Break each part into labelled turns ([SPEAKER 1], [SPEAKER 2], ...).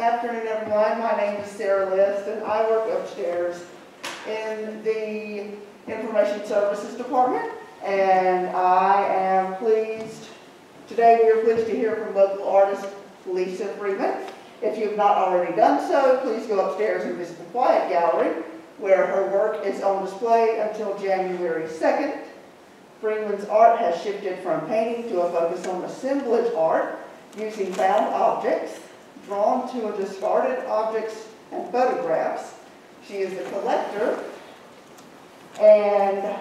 [SPEAKER 1] afternoon, everyone. My name is Sarah List, and I work upstairs in the Information Services Department. And I am pleased, today we are pleased to hear from local artist Lisa Freeman. If you have not already done so, please go upstairs and visit the Quiet Gallery, where her work is on display until January 2nd. Freeman's art has shifted from painting to a focus on assemblage art using found objects, drawn to discarded objects and photographs. She is a collector, and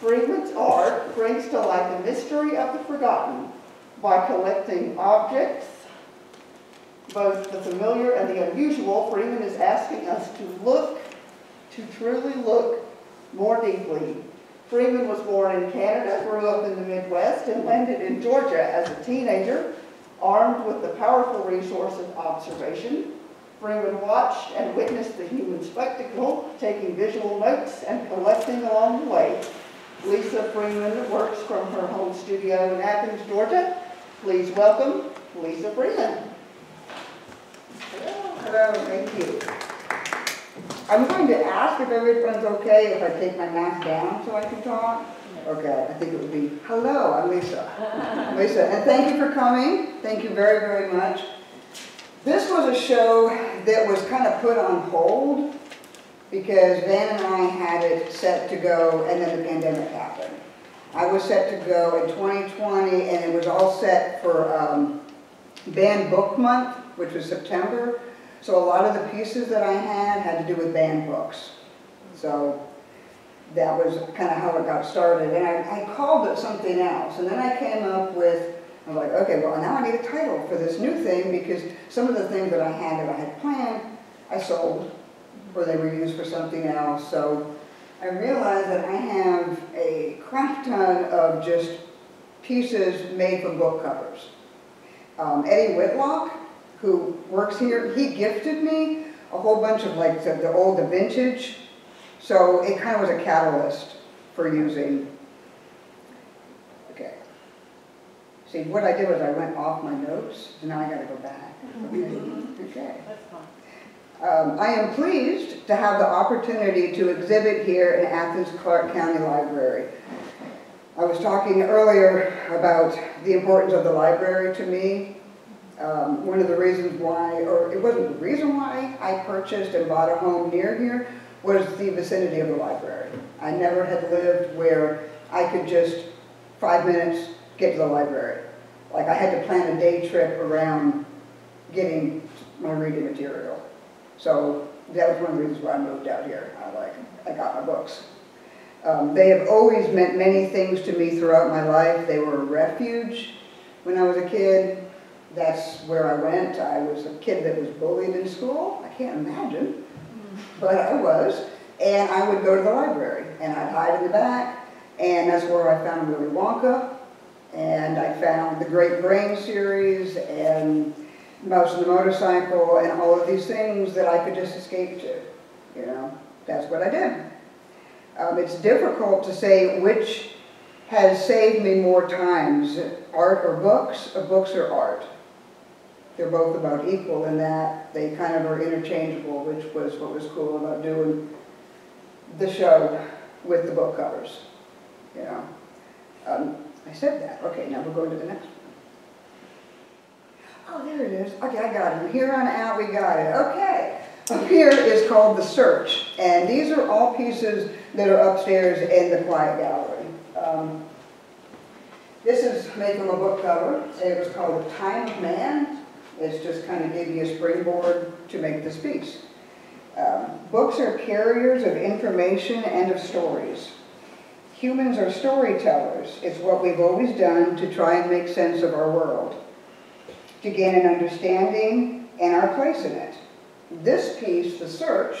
[SPEAKER 1] Freeman's art brings to light the mystery of the forgotten by collecting objects, both the familiar and the unusual. Freeman is asking us to look, to truly look more deeply. Freeman was born in Canada, grew up in the Midwest, and landed in Georgia as a teenager, armed with the powerful resource of observation. Freeman watched and witnessed the human spectacle, taking visual notes and collecting along the way. Lisa Freeman works from her home studio in Athens, Georgia. Please welcome Lisa Freeman.
[SPEAKER 2] Hello, hello, thank you. I'm going to ask if everyone's okay if I take my mask down so I can talk. Okay, I think it would be, hello, I'm Lisa. Lisa, and thank you for coming. Thank you very, very much. This was a show that was kind of put on hold because Van and I had it set to go and then the pandemic happened. I was set to go in 2020 and it was all set for um, Banned Book Month, which was September. So a lot of the pieces that I had had to do with banned books. So that was kind of how it got started. And I, I called it something else. And then I came up with, I was like, okay, well now I need a title for this new thing because some of the things that I had that I had planned, I sold or they were used for something else. So I realized that I have a crap ton of just pieces made from book covers. Um, Eddie Whitlock, who works here, he gifted me a whole bunch of like the, the old the vintage. So it kind of was a catalyst for using. Okay. See, what I did was I went off my notes, and now I gotta go back. Okay. okay. Um, I am pleased to have the opportunity to exhibit here in Athens Clarke County Library. I was talking earlier about the importance of the library to me um, one of the reasons why, or it wasn't the reason why I purchased and bought a home near here, was the vicinity of the library. I never had lived where I could just, five minutes, get to the library. Like I had to plan a day trip around getting my reading material. So that was one of the reasons why I moved out here. I like, I got my books. Um, they have always meant many things to me throughout my life. They were a refuge when I was a kid that's where I went. I was a kid that was bullied in school. I can't imagine, but I was. And I would go to the library, and I'd hide in the back, and that's where I found Willy Wonka, and I found the Great Brain series, and Mouse and the Motorcycle, and all of these things that I could just escape to. You know, that's what I did. Um, it's difficult to say which has saved me more times, art or books, or books or art they're both about equal in that they kind of are interchangeable, which was what was cool about doing the show with the book covers. You know, um, I said that. Okay, now we're going to the next one. Oh, there it is. Okay, I got it. Here on out, we got it. Okay. Up here is called The Search, and these are all pieces that are upstairs in the Quiet Gallery. Um, this is made from a book cover. It was called The Time of Man it's just kind of gave you a springboard to make this piece. Um, books are carriers of information and of stories. Humans are storytellers. It's what we've always done to try and make sense of our world, to gain an understanding and our place in it. This piece, The Search,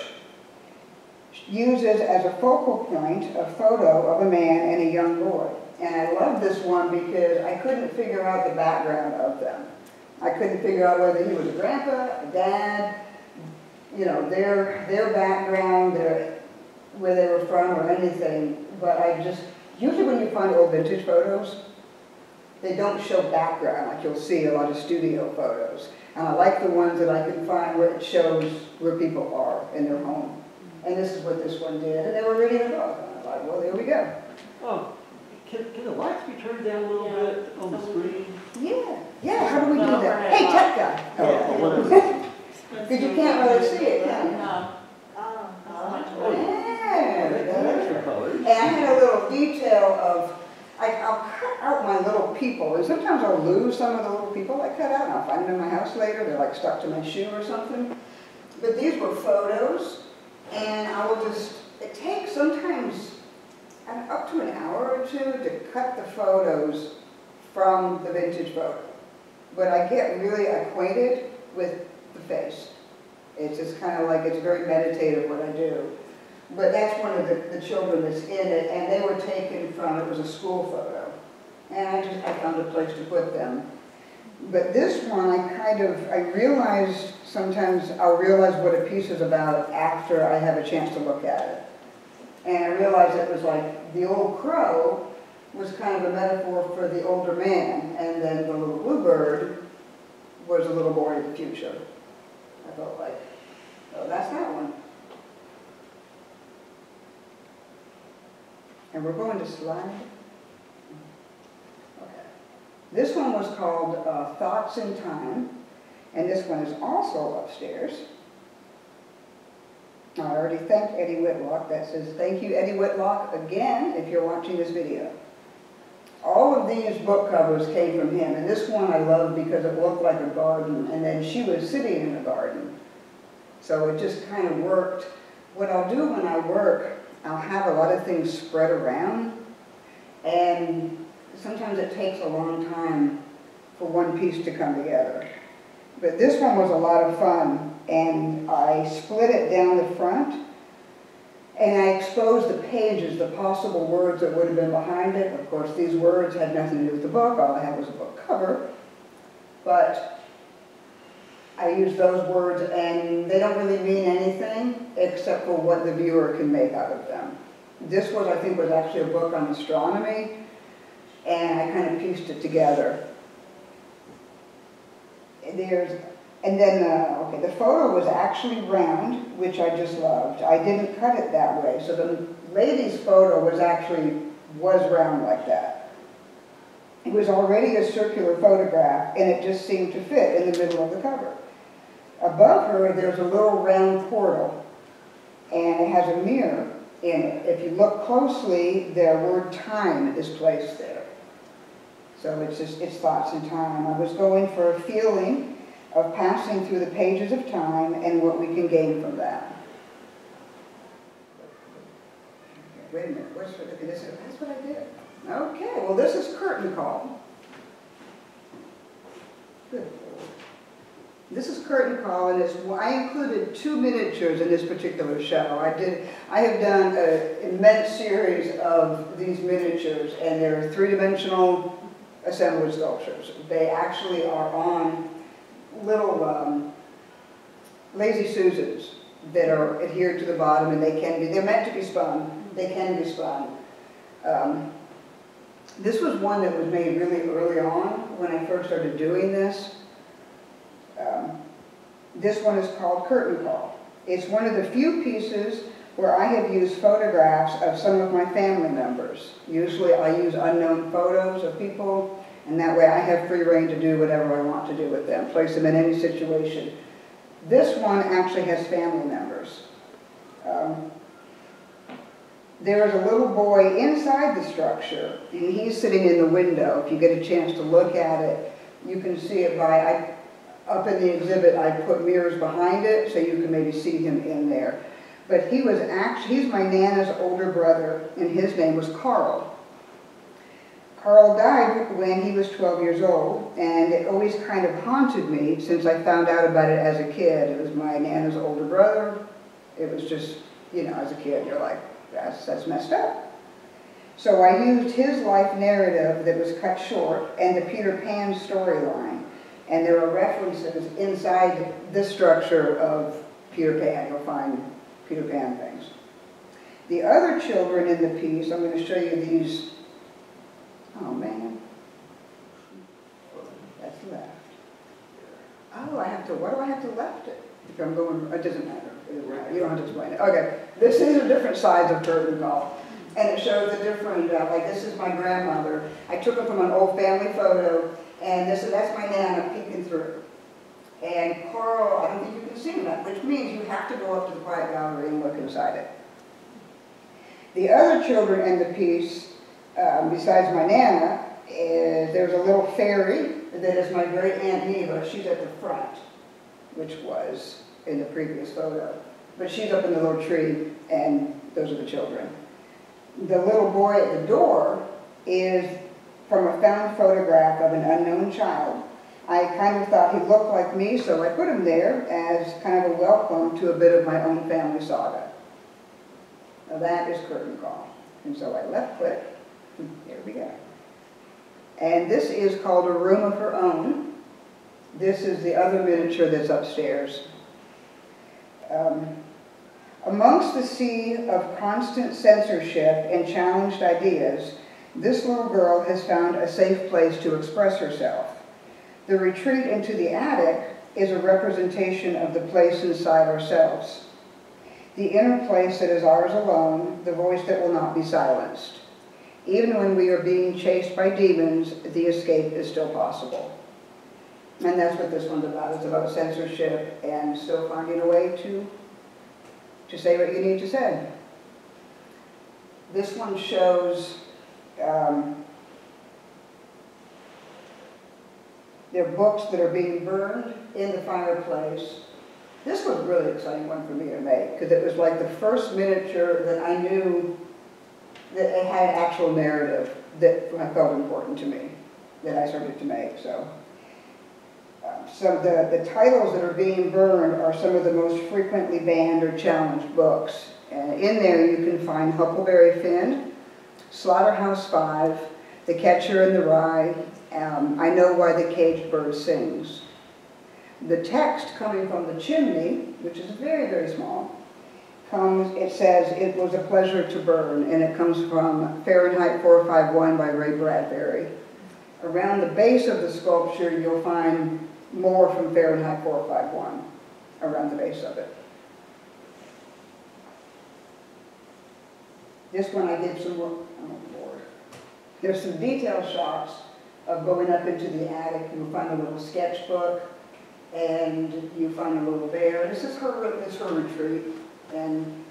[SPEAKER 2] uses as a focal point a photo of a man and a young boy. And I love this one because I couldn't figure out the background of them. I couldn't figure out whether he was a grandpa, a dad, you know, their, their background, their, where they were from or anything. But I just, usually when you find old vintage photos, they don't show background like you'll see a lot of studio photos. And I like the ones that I can find where it shows where people are in their home. And this is what this one did, and they were reading the book. And I was like, well, there we go.
[SPEAKER 3] Oh, can, can the lights be turned down a little
[SPEAKER 4] Yeah.
[SPEAKER 3] bit on the screen?
[SPEAKER 2] Yeah, yeah, how do we do
[SPEAKER 4] No,
[SPEAKER 2] that?
[SPEAKER 4] overhead
[SPEAKER 2] Hey,
[SPEAKER 4] light.
[SPEAKER 2] tech guy.
[SPEAKER 3] Oh, whatever.
[SPEAKER 2] Because you can't really see it, can you?
[SPEAKER 4] No. Oh, that's much
[SPEAKER 3] Oh,
[SPEAKER 4] better.
[SPEAKER 2] Yeah, there you.
[SPEAKER 3] Extra colors.
[SPEAKER 2] And I had a little detail of, I, I'll cut out my little people, and sometimes I'll lose some of the little people I cut out, and I'll find them in my house later, they're like stuck to my shoe or something. But these were photos, and I will just, it takes sometimes uh, up to an hour or two to cut the photos from the vintage photo. But I get really acquainted with the face. It's just kind of like, it's very meditative what I do. But that's one of the, the children that's in it, and they were taken from, it was a school photo. And I just, I found a place to put them. But this one, I kind of, I realized, sometimes I'll realize what a piece is about after I have a chance to look at it. And I realized it was like, the old crow was kind of a metaphor for the older man, and then the little bluebird was a little boy of the future. I felt like, oh, that's that one. And we're going to slide. Okay. This one was called uh, Thoughts in Time, and this one is also upstairs. I already thanked Eddie Whitlock. That says, thank you, Eddie Whitlock, again, if you're watching this video. All of these book covers came from him, and this one I love because it looked like a garden, and then she was sitting in a garden. So it just kind of worked. What I'll do when I work, I'll have a lot of things spread around, and sometimes it takes a long time for one piece to come together. But this one was a lot of fun, and I split it down the front, and I exposed the pages, the possible words that would have been behind it. Of course, these words had nothing to do with the book, all I had was a book cover. But I used those words, and they don't really mean anything except for what the viewer can make out of them. This was, I think, was actually a book on astronomy, and I kind of pieced it together. There's, and then, uh, okay, the photo was actually round, which I just loved. I didn't cut it that way, so the lady's photo was actually, was round like that. It was already a circular photograph, and it just seemed to fit in the middle of the cover. Above her, there's a little round portal, and it has a mirror in it. If you look closely, the word time is placed there. So it's just, it's thoughts in time. I was going for a feeling of passing through the pages of time and what we can gain from that. Wait a minute, what's, okay, this is, that's what I did. Okay, well, this is curtain call. Good Lord. This is curtain call, and it's, I included two miniatures in this particular show. I did, I have done an immense series of these miniatures, and they're three-dimensional assembly sculptures. They actually are on little um, lazy Susans that are adhered to the bottom, and they can be, they're meant to be spun. They can be spun. Um, this was one that was made really early on when I first started doing this. Um, this one is called Curtain Call. It's one of the few pieces where I have used photographs of some of my family members. Usually I use unknown photos of people, and that way I have free reign to do whatever I want to do with them, place them in any situation. This one actually has family members. Um, there is a little boy inside the structure, and he's sitting in the window. If you get a chance to look at it, you can see it by, I, up in the exhibit, I put mirrors behind it so you can maybe see him in there. But he was actually, he's my Nana's older brother, and his name was Carl. Carl died when he was 12 years old, and it always kind of haunted me since I found out about it as a kid. It was my Nana's older brother. It was just, you know, as a kid, you're like, that's, that's messed up. So I used his life narrative that was cut short and the Peter Pan storyline. And there are references inside this structure of Peter Pan. You'll find Peter Pan things. The other children in the piece, I'm going to show you these. Oh, man. That's left. Oh, I have to why do I have to left it. If I'm going, it doesn't matter. You don't have to explain it. Okay, this is a different sides of curtain call. And it shows the different, uh, like this is my grandmother. I took it from an old family photo, and this is, that's my nana peeking through. And Carl, I don't think you can see that, which means you have to go up to the quiet gallery and look inside it. The other children in the piece, um, besides my nana, is there's a little fairy that is my great aunt Neva. She's at the front, which was in the previous photo. But she's up in the little tree, and those are the children. The little boy at the door is from a found photograph of an unknown child. I kind of thought he looked like me, so I put him there as kind of a welcome to a bit of my own family saga. Now that is curtain call. And so I left click, there we go. And this is called A Room of Her Own. This is the other miniature that's upstairs. Um, amongst the sea of constant censorship and challenged ideas, this little girl has found a safe place to express herself. The retreat into the attic is a representation of the place inside ourselves. The inner place that is ours alone, the voice that will not be silenced. Even when we are being chased by demons, the escape is still possible. And that's what this one's about. It's about censorship and still finding a way to, to say what you need to say. This one shows um, there are books that are being burned in the fireplace. This was a really exciting one for me to make because it was like the first miniature that I knew that it had an actual narrative that felt important to me that I started to make. So, um, so the, the titles that are being burned are some of the most frequently banned or challenged books. And in there you can find Huckleberry Finn, Slaughterhouse Five, The Catcher in the Rye, um, I Know Why the Caged Bird Sings. The text coming from the chimney, which is very, very small, comes, it says, it was a pleasure to burn, and it comes from Fahrenheit 451 by Ray Bradbury. Around the base of the sculpture, you'll find more from Fahrenheit 451 around the base of it. This one I did some work, oh. There's some detail shots of going up into the attic. You'll find a little sketchbook, and you find a little bear. This is her, this is her retreat. And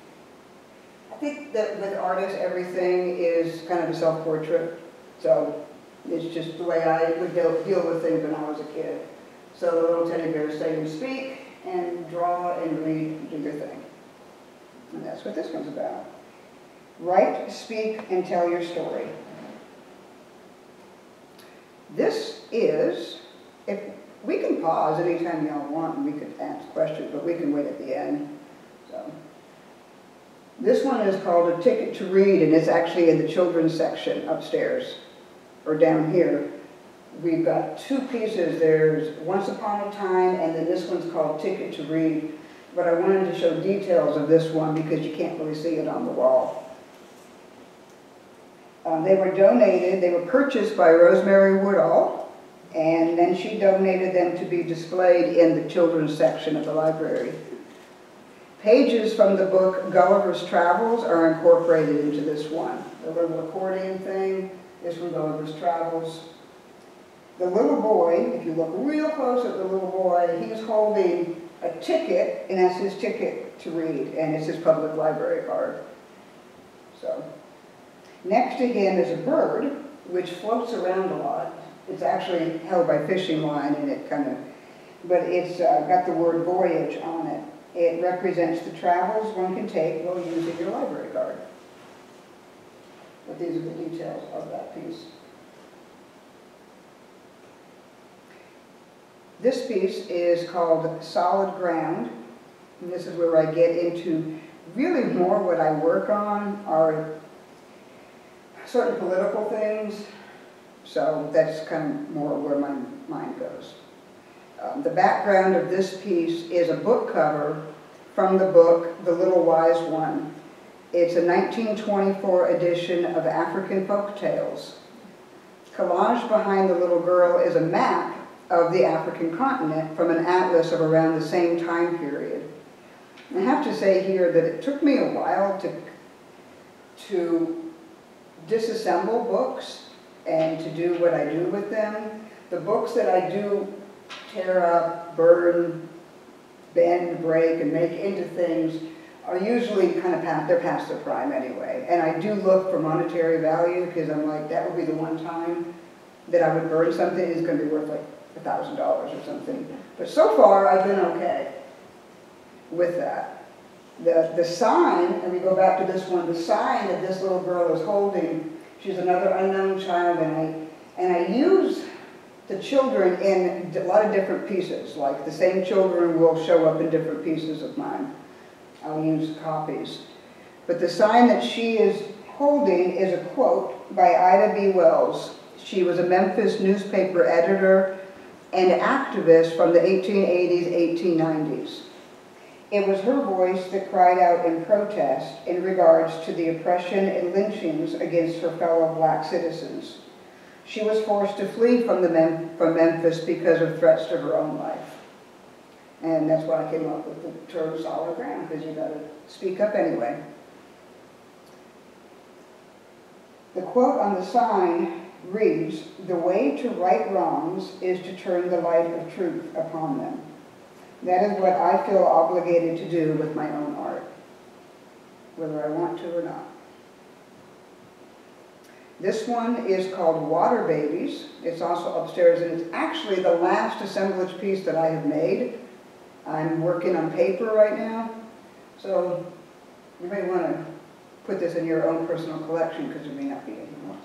[SPEAKER 2] I think that with artists, everything is kind of a self-portrait. So it's just the way I would deal, deal with things when I was a kid. So the little teddy bears stay and speak and draw and read do your thing. And that's what this one's about. Write, speak, and tell your story. This is, if we can pause anytime y'all want and we could ask questions, but we can wait at the end. So. This one is called A Ticket to Read, and it's actually in the children's section upstairs, or down here. We've got two pieces. There's Once Upon a Time, and then this one's called Ticket to Read. But I wanted to show details of this one because you can't really see it on the wall. Um, they were donated, they were purchased by Rosemary Woodall, and then she donated them to be displayed in the children's section of the library. Pages from the book Gulliver's Travels are incorporated into this one. The little accordion thing is from Gulliver's Travels. The little boy, if you look real close at the little boy, he's holding a ticket, and that's his ticket to read, and it's his public library card. So, next to him is a bird, which floats around a lot. It's actually held by fishing line, and it kind of, but it's uh, got the word voyage on it. It represents the travels one can take while using your library card. But these are the details of that piece. This piece is called Solid Ground. And this is where I get into really more what I work on are certain political things. So that's kind of more where my mind goes. Um, the background of this piece is a book cover from the book The Little Wise One. It's a 1924 edition of African folk tales. Collaged behind the little girl is a map of the African continent from an atlas of around the same time period. I have to say here that it took me a while to, to disassemble books and to do what I do with them. The books that I do tear up, burn, bend, break, and make into things are usually kind of past, they're past their prime anyway. And I do look for monetary value because I'm like, that would be the one time that I would burn something is going to be worth like a thousand dollars or something. But so far, I've been okay with that. The, the sign, and we go back to this one, the sign that this little girl is holding, she's another unknown child, and I, and I use the children in a lot of different pieces, like the same children will show up in different pieces of mine. I'll use copies. But the sign that she is holding is a quote by Ida B. Wells. She was a Memphis newspaper editor and activist from the 1880s, 1890s. It was her voice that cried out in protest in regards to the oppression and lynchings against her fellow black citizens. She was forced to flee from, the Mem from Memphis because of threats to her own life. And that's why I came up with the term solid ground, because you gotta speak up anyway. The quote on the sign reads, "The way to right wrongs is to turn the light of truth upon them." That is what I feel obligated to do with my own art, whether I want to or not. This one is called Water Babies. It's also upstairs, and it's actually the last assemblage piece that I have made. I'm working on paper right now, so you may want to put this in your own personal collection because there may not be any more.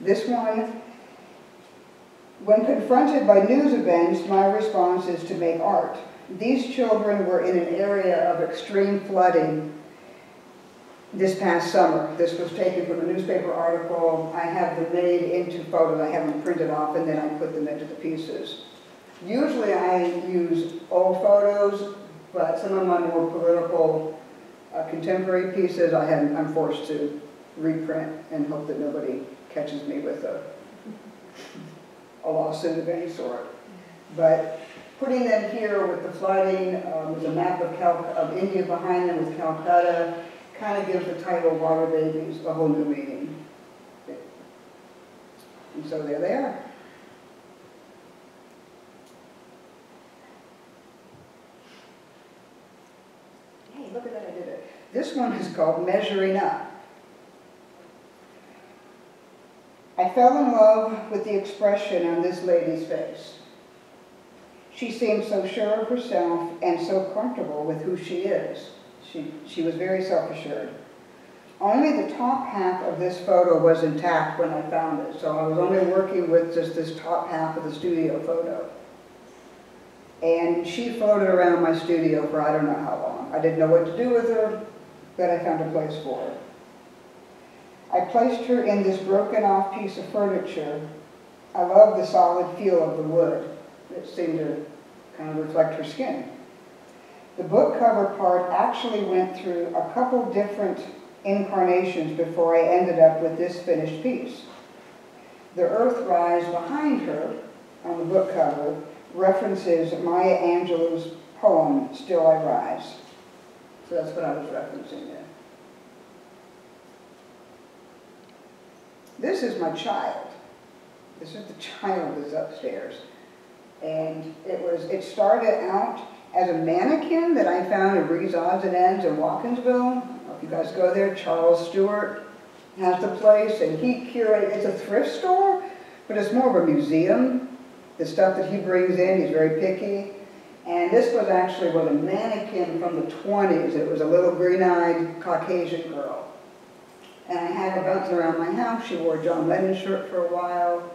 [SPEAKER 2] This one, when confronted by news events, my response is to make art. These children were in an area of extreme flooding this past summer. This was taken from a newspaper article. I have them made into photos. I have them printed off and then I put them into the pieces. Usually I use old photos, but some of my more political uh, contemporary pieces I have, I'm forced to reprint and hope that nobody catches me with a, a lawsuit of any sort. But putting them here with the flooding, um, with a map of, Cal of India behind them with Calcutta, kind of gives the title Water Babies a whole new meaning. And so there they are. Hey, look at that, I did it. This one is called Measuring Up. I fell in love with the expression on this lady's face. She seemed so sure of herself and so comfortable with who she is. She, she was very self-assured. Only the top half of this photo was intact when I found it, so I was only working with just this top half of the studio photo. And she floated around my studio for I don't know how long. I didn't know what to do with her, but I found a place for her. I placed her in this broken off piece of furniture. I love the solid feel of the wood. It seemed to kind of reflect her skin. The book cover part actually went through a couple different incarnations before I ended up with this finished piece. The Earthrise behind her on the book cover references Maya Angelou's poem, Still I Rise. So that's what I was referencing there. This is my child. This is the child that's upstairs. And it was, it started out as a mannequin that I found at Reed's Odds and Ends in Watkinsville. If you guys go there, Charles Stewart has the place, and he curates, it's a thrift store, but it's more of a museum. The stuff that he brings in, he's very picky. And this was actually was a mannequin from the 20s. It was a little green-eyed Caucasian girl. And I had her bouncing around my house. She wore a John Lennon shirt for a while.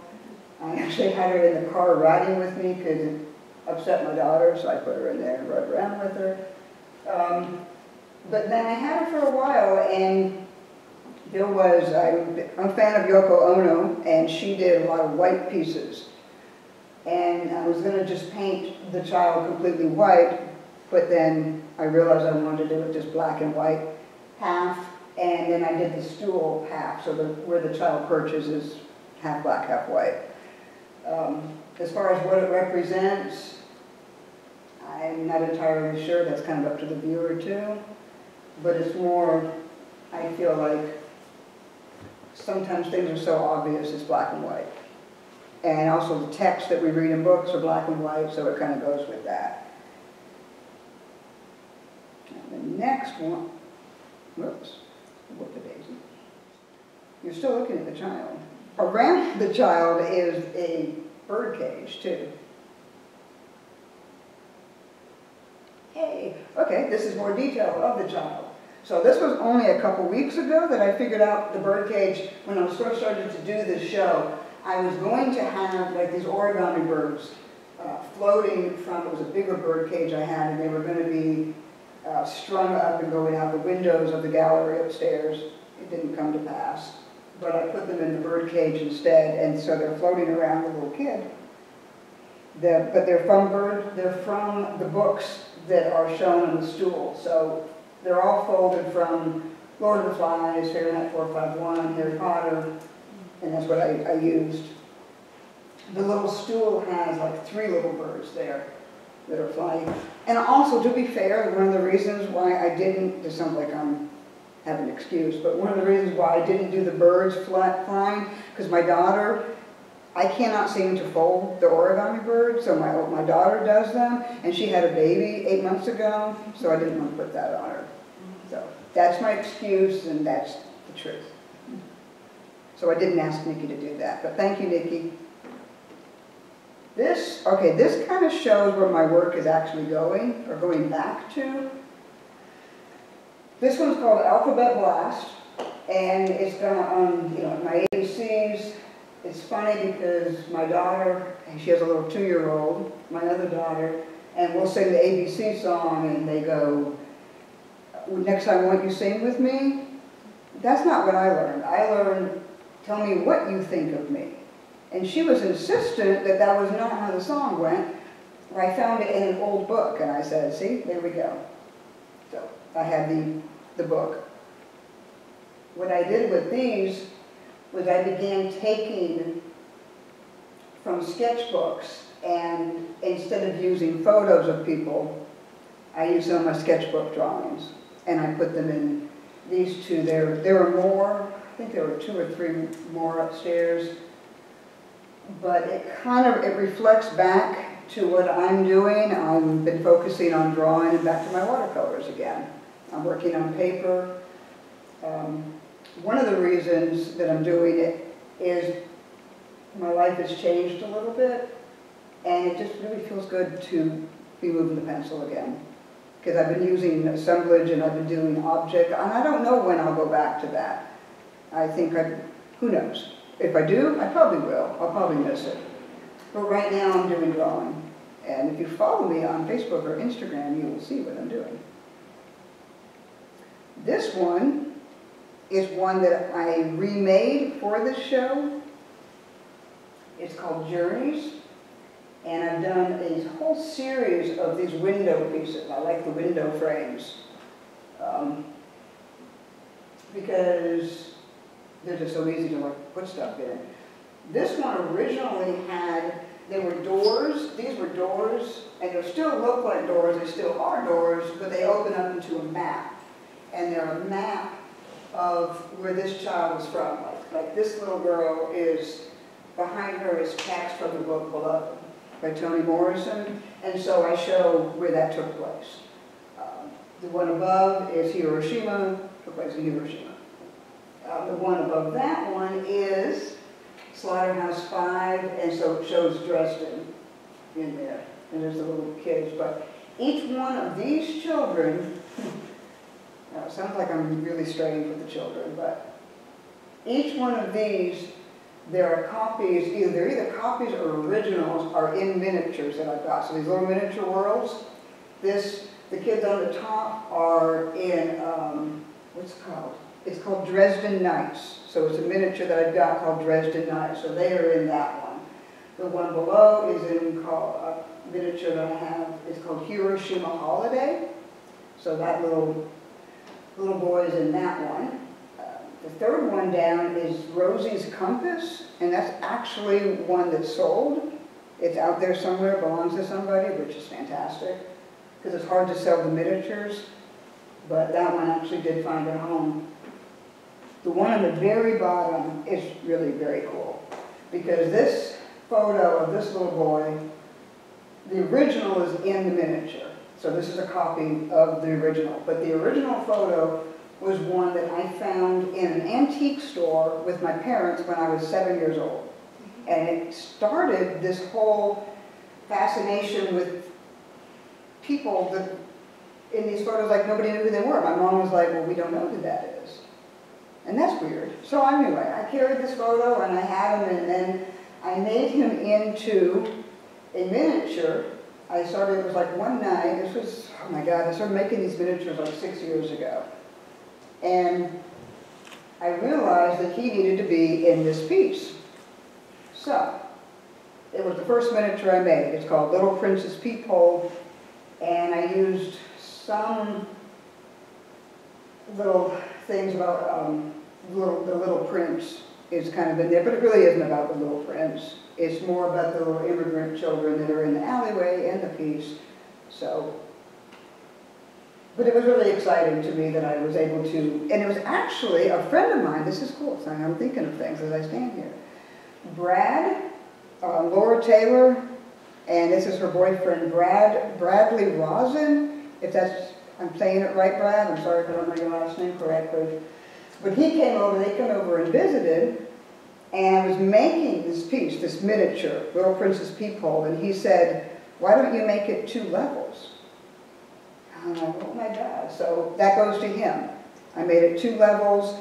[SPEAKER 2] I actually had her in the car riding with me because upset my daughter, so I put her in there and rode around with her. Um, but then I had her for a while, and there was, I'm a fan of Yoko Ono, and she did a lot of white pieces. And I was going to just paint the child completely white, but then I realized I wanted to do it just black and white half, and then I did the stool half, so the, where the child perches is half black, half white. Um, As far as what it represents, I'm not entirely sure, that's kind of up to the viewer too. But it's more, I feel like sometimes things are so obvious, it's black and white. And also the text that we read in books are black and white, so it kind of goes with that. The next one, whoops, whoop a daisy. You're still looking at the child. Around the child is a bird cage too. Hey, okay, this is more detail of the child. So this was only a couple weeks ago that I figured out the bird cage when I was first started to do this show. I was going to have like these origami birds uh, floating from, it was a bigger bird cage I had, and they were going to be uh, strung up and going out the windows of the gallery upstairs. It didn't come to pass. But I put them in the bird cage instead, and so they're floating around the little kid. The, but they're from bird, they're from the books that are shown on the stool. So they're all folded from Lord of the Flies, Fahrenheit 451, Harry Potter, and that's what I, I used. The little stool has like three little birds there that are flying. And also, to be fair, one of the reasons why I didn't, this sounds like I'm having an excuse, but one of the reasons why I didn't do the birds fly, flying, because my daughter, I cannot seem to fold the origami bird, so my, my daughter does them, and she had a baby eight months ago, so I didn't want to put that on her. So that's my excuse, and that's the truth. So I didn't ask Nikki to do that, but thank you, Nikki. This, okay, this kind of shows where my work is actually going, or going back to. This one's called Alphabet Blast, and it's got on, you know, my ABCs. It's funny because my daughter, she has a little two-year-old, my other daughter, and we'll sing the ABC song, and they go, next time, won't you sing with me? That's not what I learned. I learned, tell me what you think of me. And she was insistent that that was not how the song went. I found it in an old book, and I said, see, there we go. So I had the, the book. What I did with these was I began taking from sketchbooks, and instead of using photos of people, I used some of my sketchbook drawings, and I put them in these two. There, there were more, I think there were two or three more upstairs, but it kind of, it reflects back to what I'm doing. I've been focusing on drawing and back to my watercolors again. I'm working on paper. Um, one of the reasons that I'm doing it is my life has changed a little bit, and it just really feels good to be moving the pencil again. Because I've been using assemblage and I've been doing object, and I don't know when I'll go back to that. I think I, who knows? If I do, I probably will. I'll probably miss it. But right now I'm doing drawing. And if you follow me on Facebook or Instagram, you will see what I'm doing. This one is one that I remade for this show. It's called Journeys. And I've done a whole series of these window pieces. I like the window frames. Um, because they're just so easy to like put stuff in. This one originally had, they were doors, these were doors, and they're still look like doors, they still are doors, but they open up into a map. And they're a map of where this child was from. Like, like this little girl is, behind her is text from the book Beloved by Toni Morrison, and so I show where that took place. Um, the one above is Hiroshima, took place in Hiroshima. Uh, the one above that one is Slaughterhouse Five, and so it shows Dresden in there, and there's the little kids. But each one of these children, now it sounds like I'm really straining for the children, but each one of these, there are copies, either they're either copies or originals are in miniatures that I've got. So these little miniature worlds, this, the kids on the top are in, um, what's it called? It's called Dresden Nights. So it's a miniature that I've got called Dresden Nights. So they are in that one. The one below is in a miniature that I have It's called Hiroshima Holiday. So that little little boy is in that one. The third one down is Rosie's Compass, and that's actually one that's sold. It's out there somewhere, belongs to somebody, which is fantastic, because it's hard to sell the miniatures, but that one actually did find a home. The one on the very bottom is really very cool, because this photo of this little boy, the original is in the miniature, so this is a copy of the original, but the original photo was one that I found in an antique store with my parents when I was seven years old. And it started this whole fascination with people that, in these photos, like nobody knew who they were. My mom was like, well, we don't know who that is. And that's weird. So anyway, I carried this photo and I had him and then I made him into a miniature. I started, it was like one night, this was, oh my God, I started making these miniatures like six years ago. And I realized that he needed to be in this piece. So, it was the first miniature I made. It's called Little Princess Peephole, and I used some little things about um, little, the Little Prince is kind of in there, but it really isn't about the Little Prince. It's more about the little immigrant children that are in the alleyway and the piece. So, but it was really exciting to me that I was able to, and it was actually a friend of mine, this is cool, so I'm thinking of things as I stand here. Brad, uh, Laura Taylor, and this is her boyfriend, Brad, Bradley Rosin, if that's, I'm saying it right, Brad, I'm sorry if I don't know your last name correctly. But he came over, they came over and visited, and was making this piece, this miniature, Little Princess Peephole, and he said, why don't you make it two levels? And I'm like, oh my God. So that goes to him. I made it two levels.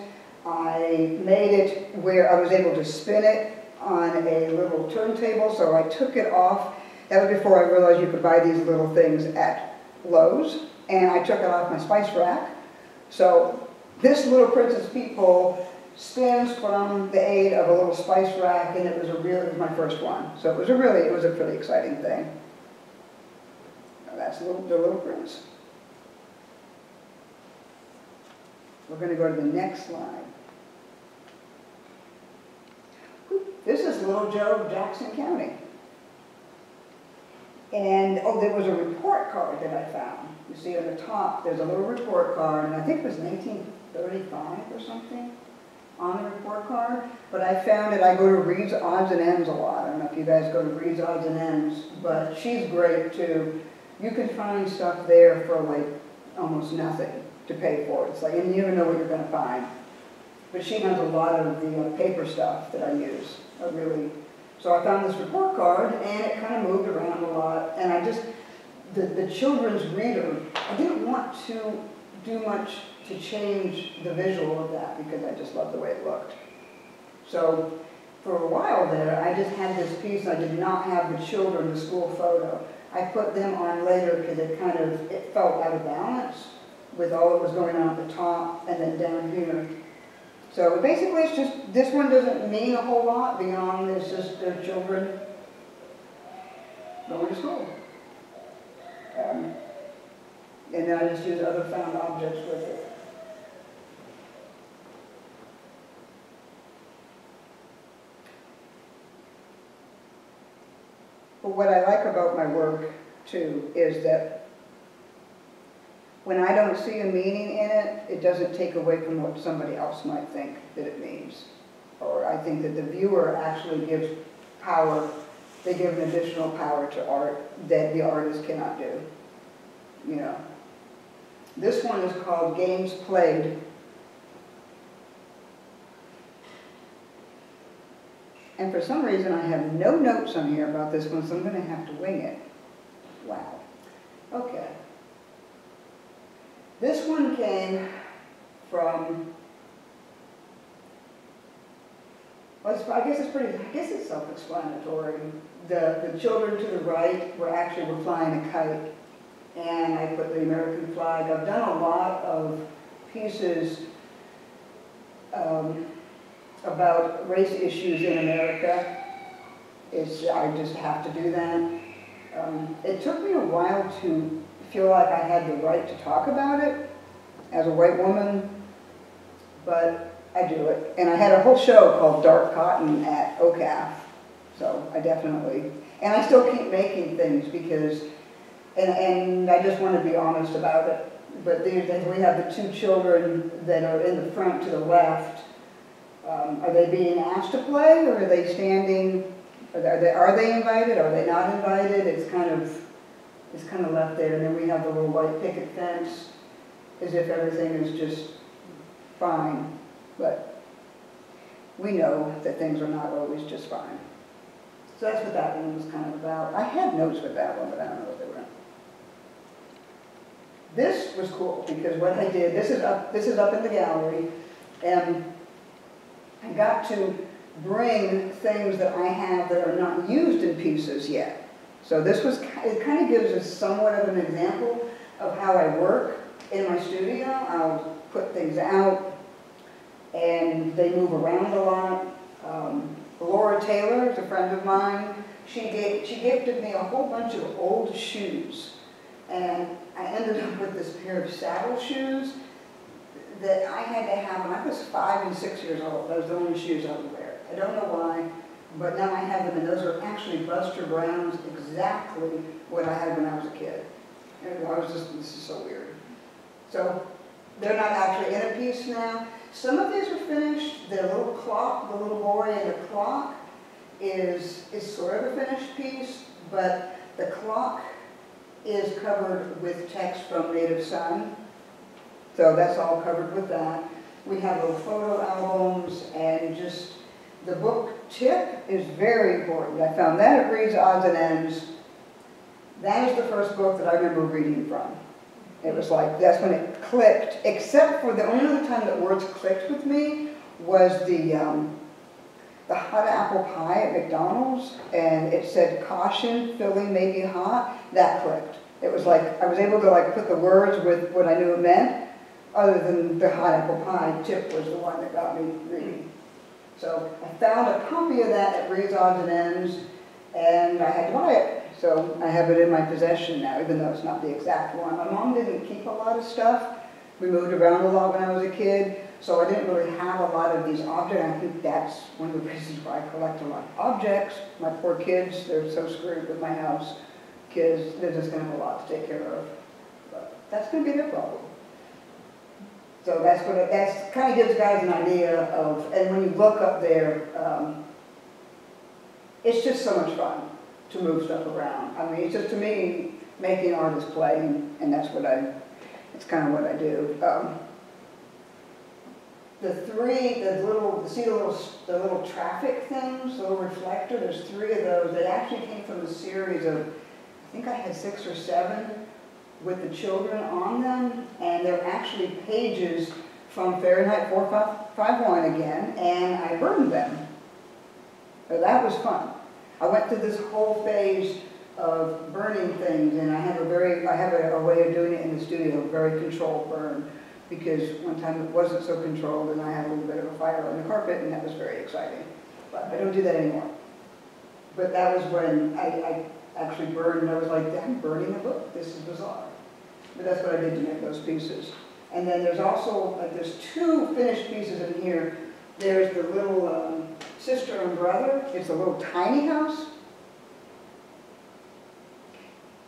[SPEAKER 2] I made it where I was able to spin it on a little turntable, so I took it off. That was before I realized you could buy these little things at Lowe's, and I took it off my spice rack. So this little Princess Peephole spins from the aid of a little spice rack, and it was a real, it was my first one. So it was a really, it was a pretty exciting thing. That's the little, the little prince. We're going to go to the next slide. This is Little Joe Jackson County. And, oh, there was a report card that I found. You see on the top, there's a little report card, and I think it was 1935 or something on the report card. But I found it, I go to Reed's Odds and Ends a lot. I don't know if you guys go to Reed's Odds and Ends, but she's great too. You can find stuff there for like almost nothing to pay for. It's like, and you never know what you're going to find. But she has a lot of the uh, paper stuff that I use. I really, so I found this report card, and it kind of moved around a lot. And I just, the, the children's reader, I didn't want to do much to change the visual of that because I just loved the way it looked. So for a while there, I just had this piece. I did not have the children, the school photo. I put them on later because it kind of, it felt out of balance with all that was going on at the top and then down here. So basically it's just, this one doesn't mean a whole lot beyond it's just their children going to school. Um, and then I just use other found objects with it. But what I like about my work too is that when I don't see a meaning in it, it doesn't take away from what somebody else might think that it means. Or I think that the viewer actually gives power, they give an additional power to art that the artist cannot do. You know. This one is called Games Played. And for some reason, I have no notes on here about this one, so I'm going to have to wing it. Wow. Okay. This one came from, I guess it's pretty, I guess it's self-explanatory. The, the children to the right were actually were flying a kite, and I put the American flag. I've done a lot of pieces um, about race issues in America. It's, I just have to do that. Um, it took me a while to feel like I had the right to talk about it as a white woman, but I do it. And I had a whole show called Dark Cotton at OCAF, so I definitely, and I still keep making things because, and, and I just want to be honest about it. But these we have the two children that are in the front to the left. Um, Are they being asked to play, or are they standing, are they, are they invited, are they not invited? It's kind of, it's kind of left there. And then we have the little white picket fence, as if everything is just fine. But we know that things are not always just fine. So that's what that one was kind of about. I had notes with that one, but I don't know what they were. This was cool, because what I did, this is up, this is up in the gallery, and I got to bring things that I have that are not used in pieces yet. So this was, it kind of gives us somewhat of an example of how I work in my studio. I'll put things out, and they move around a lot. Um, Laura Taylor is a friend of mine. She gave, she gifted me a whole bunch of old shoes. And I ended up with this pair of saddle shoes that I had to have when I was five and six years old. Those are the only shoes I would wear. I don't know why, but now I have them, and those are actually Buster Brown's, exactly what I had when I was a kid. And I was just, this is so weird. So they're not actually in a piece now. Some of these are finished. The little clock, the little boy and the clock is, is sort of a finished piece, but the clock is covered with text from Native Son. So that's all covered with that. We have little photo albums and just, the book tip is very important. I found that at Reads Odds and Ends. That is the first book that I remember reading from. It was like, that's when it clicked, except for the only time that words clicked with me was the, um, the hot apple pie at McDonald's, and it said caution, filling may be hot, that clicked. It was like, I was able to like put the words with what I knew it meant, other than the apple pie tip was the one that got me reading. So I found a copy of that at Reads Odds and Ends, and I had to buy it. So I have it in my possession now, even though it's not the exact one. My mom didn't keep a lot of stuff. We moved around a lot when I was a kid, so I didn't really have a lot of these objects. I think that's one of the reasons why I collect a lot of objects. My poor kids, they're so screwed with my house. Kids, they're just gonna have a lot to take care of. But that's gonna be their problem. So that's what, it- that's, kind of gives guys an idea of, and when you look up there, um, it's just so much fun to move stuff around. I mean, it's just, to me, making art is play, and that's what I, it's kind of what I do. Um, The three, the little, see the little, the little traffic things, the little reflector, there's three of those. They actually came from a series of, I think I had six or seven with the children on them, and they're actually pages from Fahrenheit 451 again, and I burned them. So that was fun. I went through this whole phase of burning things, and I have a very, I have a, a way of doing it in the studio, very controlled burn, because one time it wasn't so controlled, and I had a little bit of a fire on the carpet, and that was very exciting. But I don't do that anymore. But that was when I, I actually burned, and I was like, I'm burning a book, this is bizarre. But that's what I did to make those pieces. And then there's also, uh, there's two finished pieces in here. There's the little um, sister and brother, it's a little tiny house.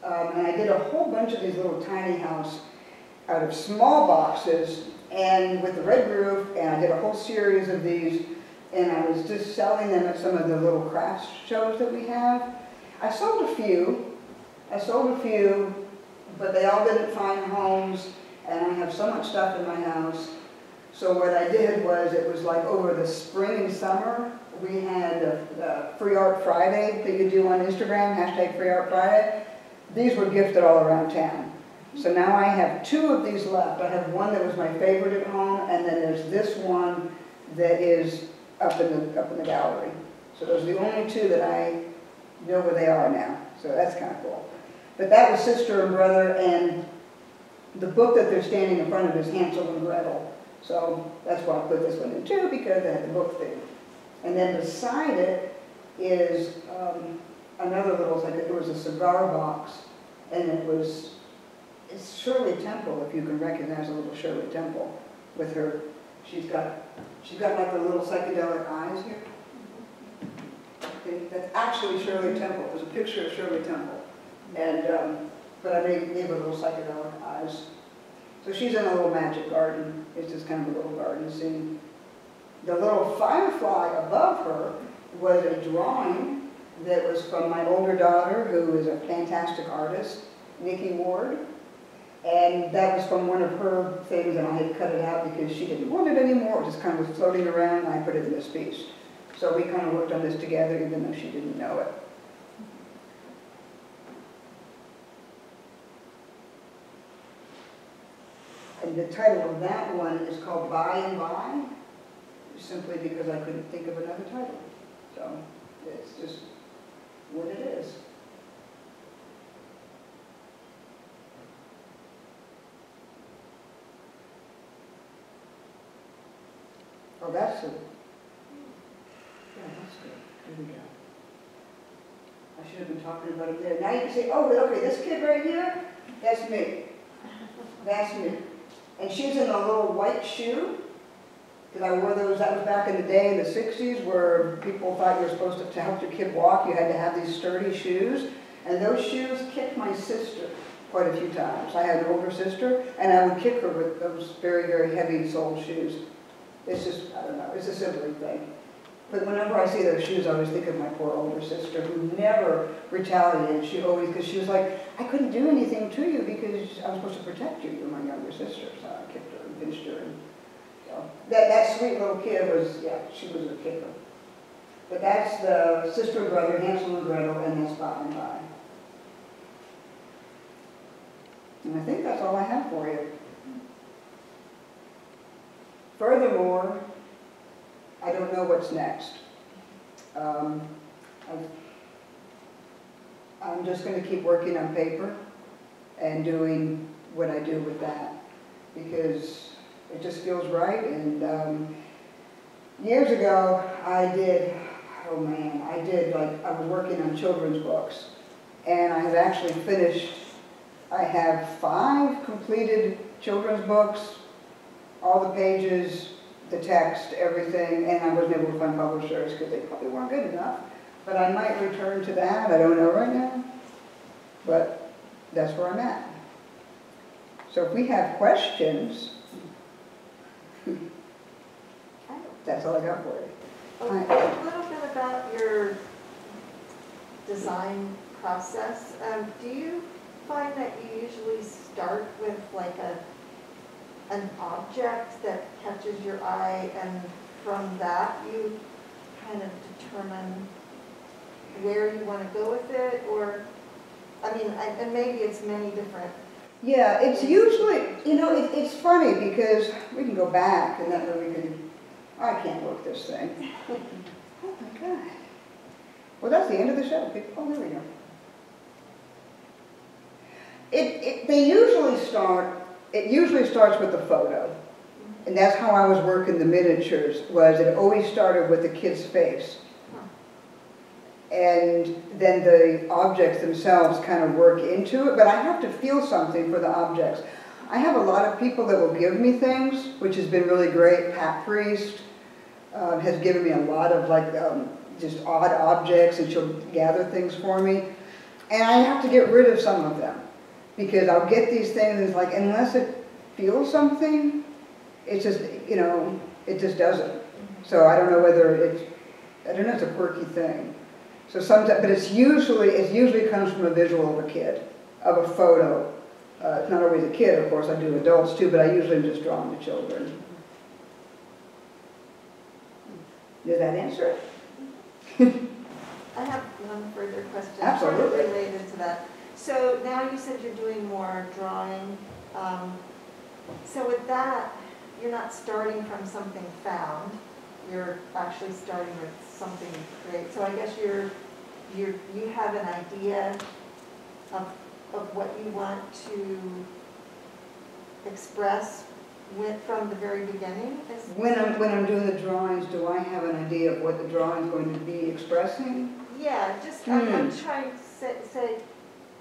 [SPEAKER 2] Um, and I did a whole bunch of these little tiny house out of small boxes and with the red roof, and I did a whole series of these, and I was just selling them at some of the little crafts shows that we have. I sold a few, I sold a few, but they all didn't find homes, and I have so much stuff in my house. So what I did was, it was like over the spring and summer, we had a, a Free Art Friday that you do on Instagram, hashtag Free Art Friday. These were gifted all around town. So now I have two of these left. I have one that was my favorite at home, and then there's this one that is up in the, up in the gallery. So those are the only two that I know where they are now. So that's kind of cool. But that was sister and brother, and the book that they're standing in front of is Hansel and Gretel. So that's why I put this one in too, because I had the book thing. And then beside it is um, another little, like it was a cigar box, and it was, it's Shirley Temple, if you can recognize a little Shirley Temple, with her, she's got she's got like the little psychedelic eyes here. Okay, That's actually Shirley Temple, there's a picture of Shirley Temple. And, um, but I made, gave her little psychedelic eyes. So she's in a little magic garden, it's just kind of a little garden scene. The little firefly above her was a drawing that was from my older daughter, who is a fantastic artist, Nikki Ward. And that was from one of her things, and I had cut it out because she didn't want it anymore, it just kind of was floating around, and I put it in this piece. So we kind of worked on this together, even though she didn't know it. And the title of that one is called By and By, simply because I couldn't think of another title. So it's just what it is. Oh, that's a, yeah, that's good. Here we go. I should have been talking about it there. Now you can say, oh, okay, this kid right here, that's me. That's me. And she's in a little white shoe, because I wore those, that was back in the day in the sixties, where people thought you were supposed to, to help your kid walk, you had to have these sturdy shoes. And those shoes kicked my sister quite a few times. I had an older sister, and I would kick her with those very, very heavy soled shoes. It's just, I don't know, it's a sibling thing. But whenever I see those shoes, I always think of my poor older sister who never retaliated. She always, because she was like, I couldn't do anything to you because I was supposed to protect you. You're my younger sister. So I kicked her and pinched her. And so that, that sweet little kid was, yeah, she was a kicker. But that's the sister and brother, Hansel and Gretel, and that's by and by. And I think that's all I have for you. Furthermore, I don't know what's next. Um, I'm just going to keep working on paper and doing what I do with that because it just feels right. And um, years ago, I did, oh man, I did like, I was working on children's books and I have actually finished, I have five completed children's books, all the pages, the text, everything, and I wasn't able to find publishers because they probably weren't good enough. But I might return to that, I don't know right now. But that's where I'm at. So if we have questions, that's all I got for you.
[SPEAKER 4] A little bit about your design process. Um, do you find that you usually start with like a, an object that catches your eye and from that you kind of determine where you want to go with it? Or, I mean, and and maybe it's many different,
[SPEAKER 2] Yeah, it's usually, you know, it, it's funny because we can go back and that way we can, I can't work this thing. Oh my God. Well, that's the end of the show. Oh, there we go. It, it, they usually start, it usually starts with the photo. And that's how I was working the miniatures, was it always started with the kid's face. And then the objects themselves kind of work into it, but I have to feel something for the objects. I have a lot of people that will give me things, which has been really great. Pat Priest uh, has given me a lot of like um, just odd objects, and she'll gather things for me. And I have to get rid of some of them because I'll get these things and it's like unless it feels something, it's just you know it just doesn't. So I don't know whether it's I don't know it's a quirky thing. So sometimes, but it's usually it usually comes from a visual of a kid, of a photo. Uh, it's not always a kid, of course. I do adults too, but I usually am just drawn to children. Does that answer it?
[SPEAKER 4] I have one further question.
[SPEAKER 2] Absolutely.
[SPEAKER 4] Sort of related to that. So now you said you're doing more drawing. Um, So with that, you're not starting from something found, you're actually starting with something great. So I guess you're, you're, you have an idea of, of what you want to express with, from the very beginning?
[SPEAKER 2] When I'm when I'm doing the drawings, do I have an idea of what the drawing's going to be expressing?
[SPEAKER 4] Yeah, just, I'm, I'm
[SPEAKER 2] Hmm.
[SPEAKER 4] trying to say, say,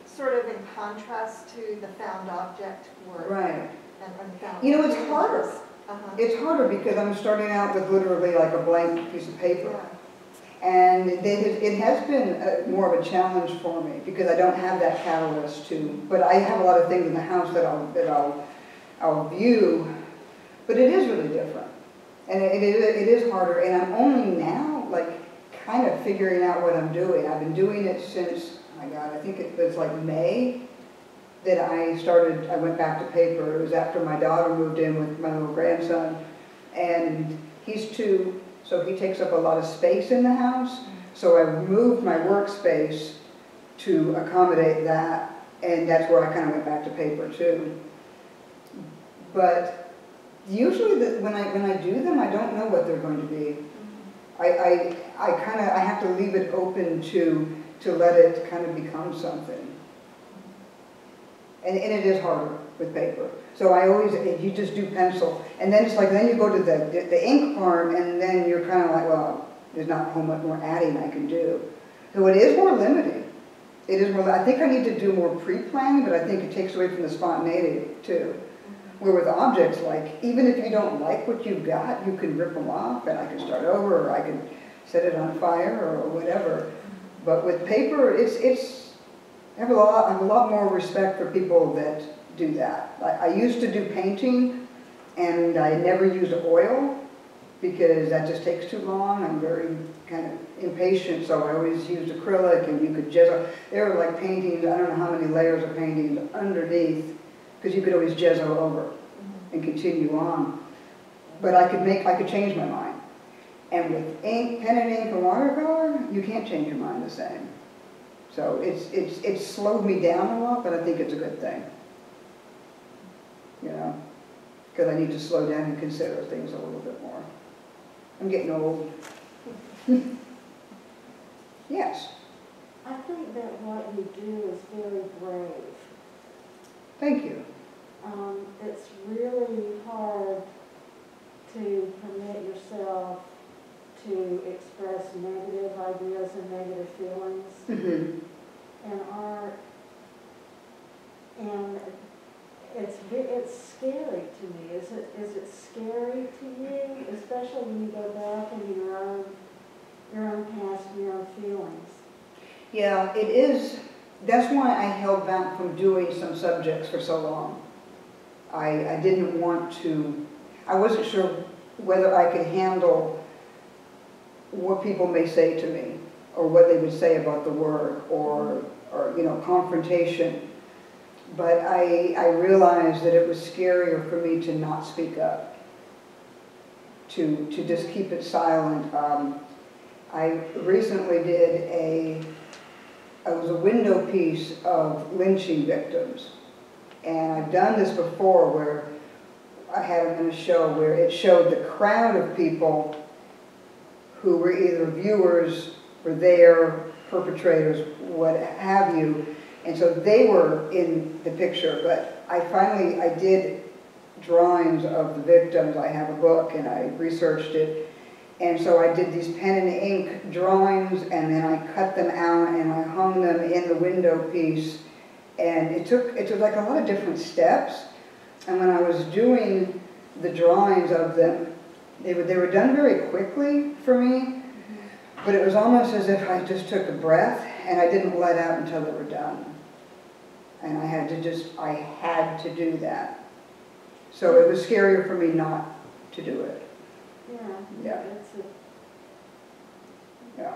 [SPEAKER 4] sort of in contrast to the found object work.
[SPEAKER 2] Right.
[SPEAKER 4] And, and.
[SPEAKER 2] You know, it's harder.
[SPEAKER 4] Uh-huh.
[SPEAKER 2] It's harder because I'm starting out with literally like a blank piece of paper.
[SPEAKER 4] Yeah.
[SPEAKER 2] And it, it has been uh more of a challenge for me because I don't have that catalyst to, but I have a lot of things in the house that I'll, that I'll, I'll view, but it is really different. And it is, it is harder, and I'm only now, like, kind of figuring out what I'm doing. I've been doing it since, oh my God, I think it was like May that I started, I went back to paper. It was after my daughter moved in with my little grandson, and he's two, so he takes up a lot of space in the house. So I moved my workspace to accommodate that, and that's where I kind of went back to paper too. But usually the, when I, when I do them, I don't know what they're going to be. I, I, I kind of, I have to leave it open to, to let it kind of become something. And, and it is harder with paper. So I always, you just do pencil, and then it's like, then you go to the, the ink part, and then you're kind of like, well, there's not a whole much more adding I can do. So it is more limiting. It is more, I think I need to do more pre-planning, but I think it takes away from the spontaneity too. Mm-hmm. Where with objects, like, even if you don't like what you've got, you can rip them off, and I can start over, or I can set it on fire, or whatever. Mm-hmm. But with paper, it's, it's, I have a lot, I have a lot more respect for people that do that. I, I used to do painting, and I never used oil, because that just takes too long. I'm very kind of impatient, so I always used acrylic, and you could just, there were like paintings, I don't know how many layers of paintings underneath, because you could always gesso over mm-hmm. and continue on. But I could make, I could change my mind. And with ink, pen and ink and watercolor, you can't change your mind the same. So it's, it's, it's slowed me down a lot, but I think it's a good thing. You know, because I need to slow down and consider things a little bit more. I'm getting old. Yes,
[SPEAKER 5] I think that what you do is very brave.
[SPEAKER 2] thank you.
[SPEAKER 5] Um, it's really hard to permit yourself to express negative ideas and negative feelings
[SPEAKER 2] Mhm.
[SPEAKER 5] in art. And it's, it's scary to me. Is it, is it scary to you, especially when you go back into your own, your own past and your own feelings?
[SPEAKER 2] Yeah, it is, that's why I held back from doing some subjects for so long. I, I didn't want to, I wasn't sure whether I could handle what people may say to me, or what they would say about the work, or, or, you know, confrontation. But I, I realized that it was scarier for me to not speak up, to, to just keep it silent. Um, I recently did a, it was a window piece of lynching victims. And I've done this before where I had them in a show where it showed the crowd of people who were either viewers, were there, perpetrators, what have you. And so they were in the picture, but I finally, I did drawings of the victims. I have a book and I researched it. And so I did these pen and ink drawings and then I cut them out and I hung them in the window piece. And it took, it took like a lot of different steps. And when I was doing the drawings of them, they were, they were done very quickly for me, but it was almost as if I just took a breath and I didn't let out until they were done. And I had to just, I had to do that. So it was scarier for me not to do it,
[SPEAKER 5] Yeah.
[SPEAKER 2] Yeah. Yeah.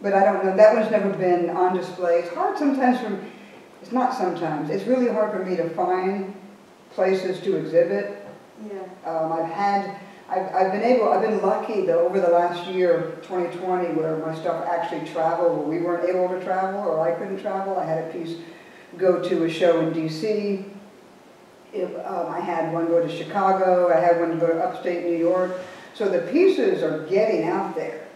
[SPEAKER 2] But I don't know, that one's never been on display. It's hard sometimes for, it's not sometimes, it's really hard for me to find places to exhibit.
[SPEAKER 5] yeah.
[SPEAKER 2] Um, I've had, I've, I've been able, I've been lucky though, over the last year, 2020, where my stuff actually traveled, where we weren't able to travel, or I couldn't travel. I had a piece go to a show in DC. If, um, I had one go to Chicago, I had one go to upstate New York. So the pieces are getting out there.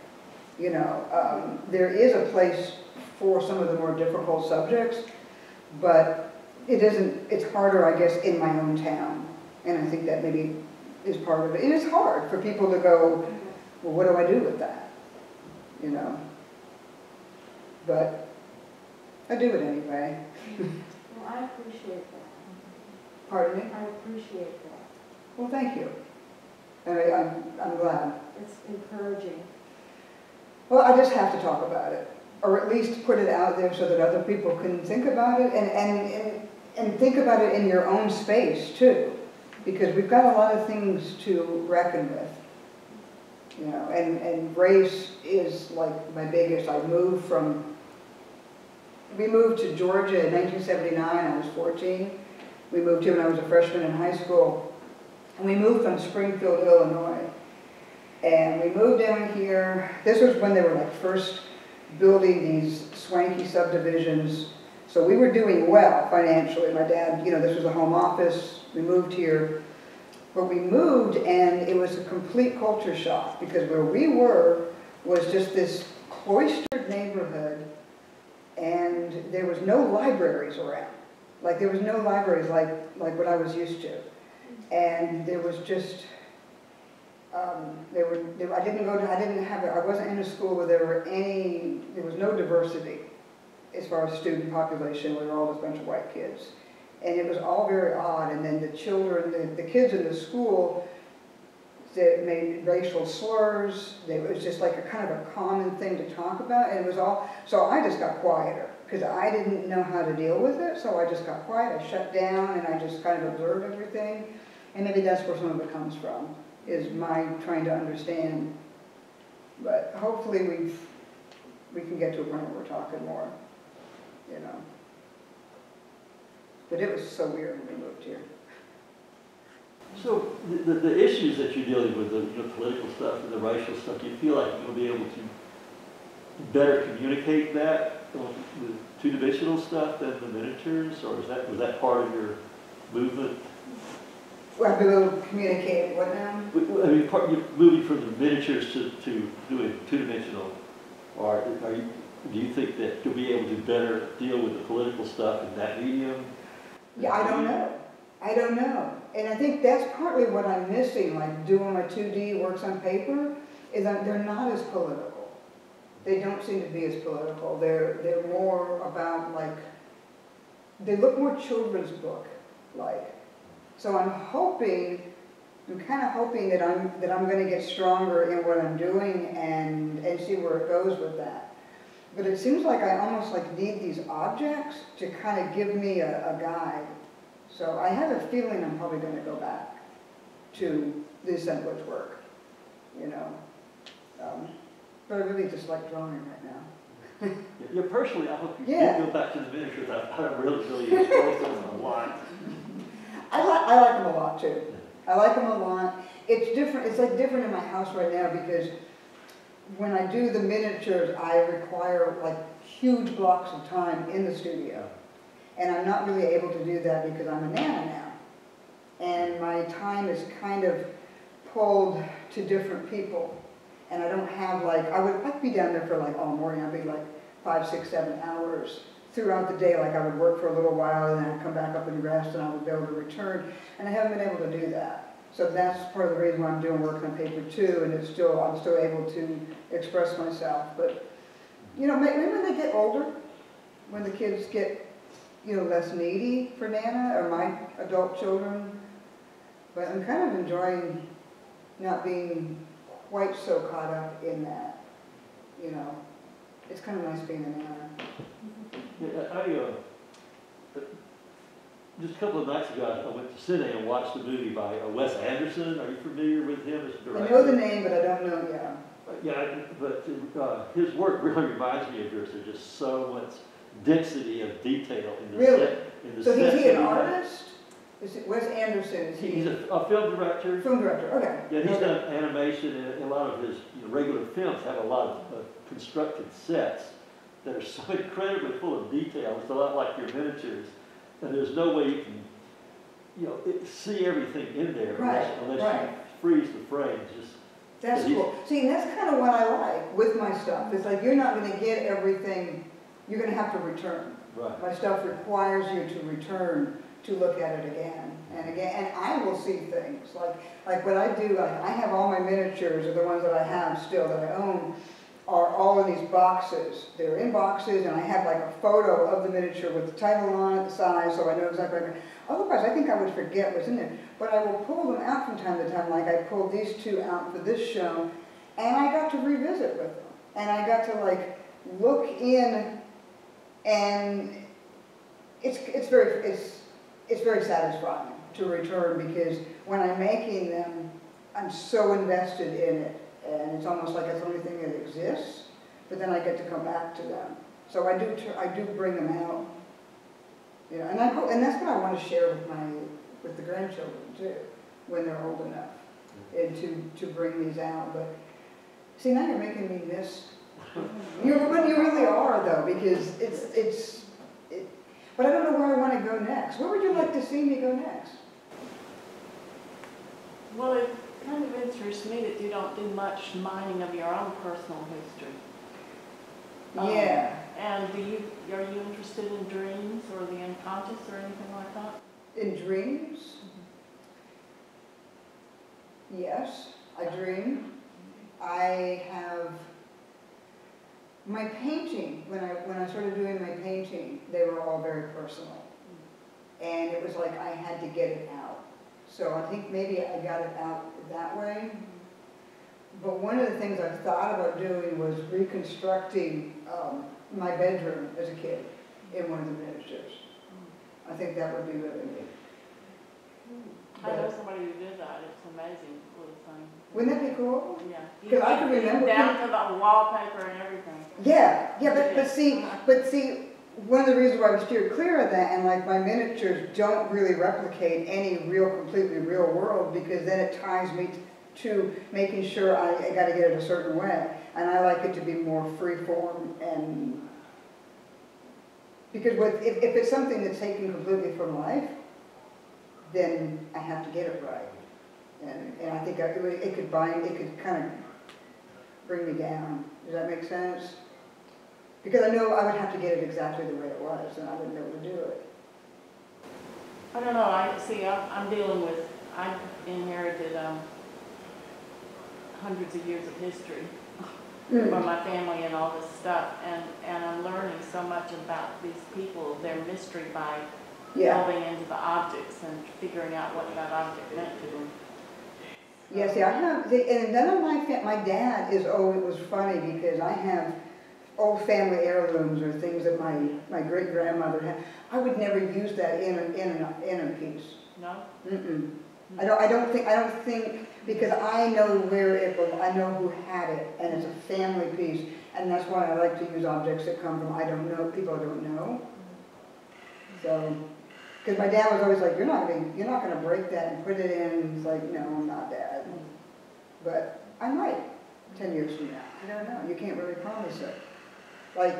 [SPEAKER 2] You know, um, there is a place for some of the more difficult subjects, but it isn't, it's harder, I guess, in my own town. And I think that maybe is part of it. It is hard for people to go, well, what do I do with that? You know? But I do it anyway.
[SPEAKER 5] Well, I appreciate that.
[SPEAKER 2] Pardon me?
[SPEAKER 5] I appreciate that.
[SPEAKER 2] Well, thank you. And I, I'm, I'm glad.
[SPEAKER 5] It's encouraging.
[SPEAKER 2] Well, I just have to talk about it, or at least put it out there so that other people can think about it and, and, and, and think about it in your own space too. Because we've got a lot of things to reckon with. You know, and, and race is like my biggest, I moved from, we moved to Georgia in nineteen seventy-nine, I was fourteen. We moved here when I was a freshman in high school. And we moved from Springfield, Illinois. And we moved down here, this was when they were like first building these swanky subdivisions. So we were doing well financially. My dad, you know, this was a home office. We moved here. But we moved and it was a complete culture shock because where we were was just this cloistered neighborhood and there was no libraries around. Like there was no libraries like, like what I was used to. And there was just, um, there were, there, I didn't go to, I didn't have, I wasn't in a school where there were any, there was no diversity as far as student population, we were all just a bunch of white kids. And it was all very odd, and then the children, the, the kids in the school, that made racial slurs, it was just like a kind of a common thing to talk about, and it was all, so I just got quieter, because I didn't know how to deal with it, so I just got quiet, I shut down, and I just kind of observed everything, and maybe that's where some of it comes from, is my trying to understand. But hopefully we've, we can get to a point where we're talking more, you know. But it was so weird when we moved here.
[SPEAKER 3] So the, the, the issues that you're dealing with, the, you know, political stuff and the racial stuff, do you feel like you'll be able to better communicate that the two-dimensional stuff than the miniatures, or is that, was that part of your movement?
[SPEAKER 2] Well, able to communicate what now?
[SPEAKER 3] I mean, part, you're moving from the miniatures to, to doing two-dimensional, or are you, do you think that you'll be able to better deal with the political stuff in that medium?
[SPEAKER 2] Yeah, I don't know. I don't know. And I think that's partly what I'm missing, like doing my 2D works on paper, is that they're not as political. They don't seem to be as political. They're, they're more about like, they look more children's book like. So I'm hoping, I'm kind of hoping that I'm, that I'm going to get stronger in what I'm doing and, and see where it goes with that. But it seems like I almost like need these objects to kind of give me a, a guide. So I have a feeling I'm probably going to go back to the assemblage work, you know. Um, but I really just like drawing right now.
[SPEAKER 3] Yeah, personally, I hope you
[SPEAKER 2] Yeah.
[SPEAKER 3] go back to the miniatures, I, I really, really enjoy them a lot.
[SPEAKER 2] I like, I like them a lot too. I like them a lot. It's different, it's like different in my house right now because when I do the miniatures, I require like huge blocks of time in the studio. And I'm not really able to do that because I'm a nana now. And my time is kind of pulled to different people. And I don't have like, I would, I'd be down there for like all morning, I'd be like five, six, seven hours throughout the day, like I would work for a little while and then I'd come back up and rest and I would be able to return. And I haven't been able to do that. So that's part of the reason why I'm doing work on paper too, and it's still, I'm still able to express myself. But, you know, maybe when they get older, when the kids get, you know, less needy for Nana or my adult children, but I'm kind of enjoying not being quite so caught up in that, you know. It's kind of nice being a Nana.
[SPEAKER 3] Yeah, I, uh, just a couple of nights ago, I went to Cine and watched a movie by uh, Wes Anderson. Are you familiar with him as a
[SPEAKER 2] I
[SPEAKER 3] director?
[SPEAKER 2] I know the name, but I don't know, yeah.
[SPEAKER 3] Yeah, but uh, his work really reminds me of yours. There's just so much density of detail in the
[SPEAKER 2] Really?
[SPEAKER 3] set. In the
[SPEAKER 2] So
[SPEAKER 3] sets
[SPEAKER 2] is he an
[SPEAKER 3] that he does.
[SPEAKER 2] artist? Is it Wes Anderson, is
[SPEAKER 3] He's
[SPEAKER 2] he
[SPEAKER 3] a, a film director.
[SPEAKER 2] film director? Okay.
[SPEAKER 3] Yeah, he's
[SPEAKER 2] Okay.
[SPEAKER 3] done animation, and a lot of his you know, regular films have a lot of uh, constructed sets that are so incredibly full of detail. It's a lot like your miniatures, and there's no way you can, you know, it, see everything in there unless,
[SPEAKER 2] Right,
[SPEAKER 3] unless
[SPEAKER 2] right.
[SPEAKER 3] you freeze the frames. Just
[SPEAKER 2] That's cool. See, and that's kind of what I like with my stuff. It's like you're not going to get everything, you're going to have to return.
[SPEAKER 3] right.
[SPEAKER 2] My stuff requires you to return to look at it again and mm-hmm. again. And I will see things like, like what I do, like I have all my miniatures or the ones that I have still that I own. are all in these boxes. They're in boxes, and I have like a photo of the miniature with the title on it, the size, so I know exactly. what I'm- Otherwise, I think I would forget what's in there. But I will pull them out from time to time, like I pulled these two out for this show, and I got to revisit with them. And I got to like look in, and it's, it's very, it's, it's very satisfying to return because when I'm making them, I'm so invested in it. And it's almost like it's the only thing that exists, but then I get to come back to them. So I do, I do bring them out. You know, and I and that's what I want to share with my, with the grandchildren too, when they're old enough. And to, to bring these out, but, see, now you're making me miss, you, but you really are though, because it's, it's, it, but I don't know where I want to go next. Where would you like to see me go next?
[SPEAKER 6] Well, it kind of interests me that you don't do much mining of your own personal history. Um,
[SPEAKER 2] Yeah,
[SPEAKER 6] And do you, are you interested in dreams or the unconscious or anything like that?
[SPEAKER 2] in dreams? Yes, I dream. I have, my painting, when I, when I started doing my painting, they were all very personal. And it was like I had to get it out. So I think maybe I got it out that way. But one of the things I've thought about doing was reconstructing um, my bedroom as a kid in one of the miniatures. I think that would be really neat.
[SPEAKER 6] I know somebody who did that, it's amazing.
[SPEAKER 2] Wouldn't that be cool?
[SPEAKER 6] Yeah.
[SPEAKER 2] 'Cause I can remember-
[SPEAKER 6] Down to the wallpaper and everything.
[SPEAKER 2] Yeah, yeah, but, but see, uh-huh. but see, one of the reasons why we steer clear of that, and like my miniatures don't really replicate any real, completely real world, because then it ties me to making sure I, I gotta get it a certain way. And I like it to be more free-form and, because with, if, if it's something that's taken completely from life, then I have to get it right. And, and I think I, it would- it could bind, it could kind of bring me down. Does that make sense? Because I know I would have to get it exactly the way it was, and I wouldn't be able to do it.
[SPEAKER 6] I don't know, I, see, I'm, I'm dealing with, I inherited, um, hundreds of years of history
[SPEAKER 2] Hmm.
[SPEAKER 6] from my family and all this stuff, and, and I'm learning so much about these people, their mystery by
[SPEAKER 2] Yeah,
[SPEAKER 6] delving into the objects and figuring out what that object meant to them.
[SPEAKER 2] Yeah, see, I have, see, and none of my, fa- my dad is, oh, it was funny, because I have old family heirlooms or things that my, my great-grandmother had. I would never use that in a, in a, in a piece.
[SPEAKER 6] No?
[SPEAKER 2] Mm-mm. I mm. don't, I don't think, I don't think, because I know where it was, I know who had it, and it's a family piece, and that's why I like to use objects that come from, I don't know, people I don't know. Mm. So, because my dad was always like, you're not gonna, you're not gonna break that and put it in, and he's like, no, I'm not dad. But I might, ten years from now, I don't know, you can't really promise it. Like,